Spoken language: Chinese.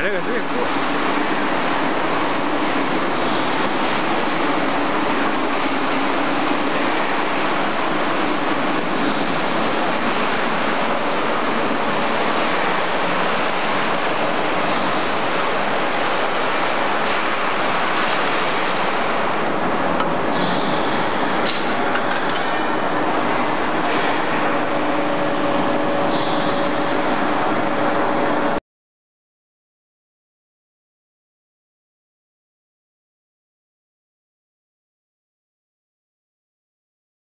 这个真是酷